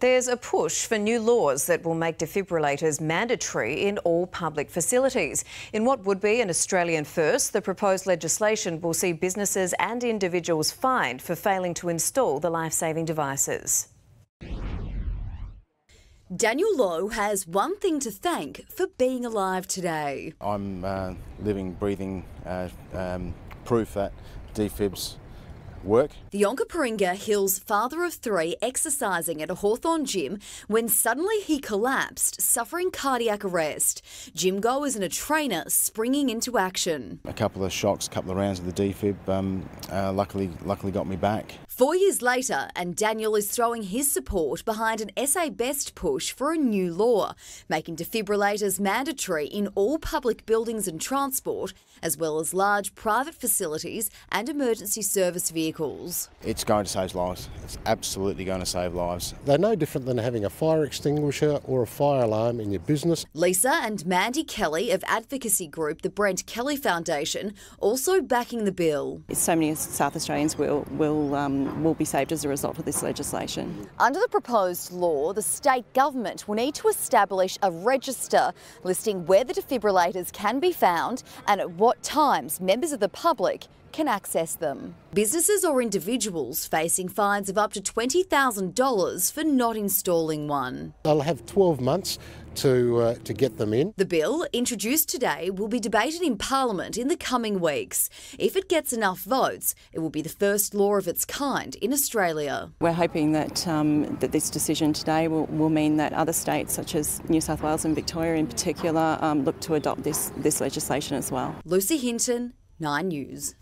There's a push for new laws that will make defibrillators mandatory in all public facilities. In what would be an Australian first, the proposed legislation will see businesses and individuals fined for failing to install the life saving devices. Daniel Lowe has one thing to thank for being alive today. I'm uh, living, breathing uh, um, proof that defibs work. The Onkaparinga Hills father of three exercising at a Hawthorn gym when suddenly he collapsed, suffering cardiac arrest. Gym goers and a trainer springing into action. A couple of shocks, a couple of rounds of the defib, um, uh, luckily, luckily got me back. Four years later, and Daniel is throwing his support behind an SA Best push for a new law, making defibrillators mandatory in all public buildings and transport, as well as large private facilities and emergency service vehicles. It's going to save lives. It's absolutely going to save lives. They're no different than having a fire extinguisher or a fire alarm in your business. Lisa and Mandy Kelly of advocacy group the Brent Kelly Foundation also backing the bill. So many South Australians will will um, will be saved as a result of this legislation. Under the proposed law, the state government will need to establish a register listing where the defibrillators can be found and at what times members of the public can access them. Businesses or individuals facing fines of up to $20,000 for not installing one. They'll have 12 months to, uh, to get them in. The bill, introduced today, will be debated in Parliament in the coming weeks. If it gets enough votes, it will be the first law of its kind in Australia. We're hoping that, um, that this decision today will, will mean that other states, such as New South Wales and Victoria in particular, um, look to adopt this, this legislation as well. Lucy Hinton, 9 News.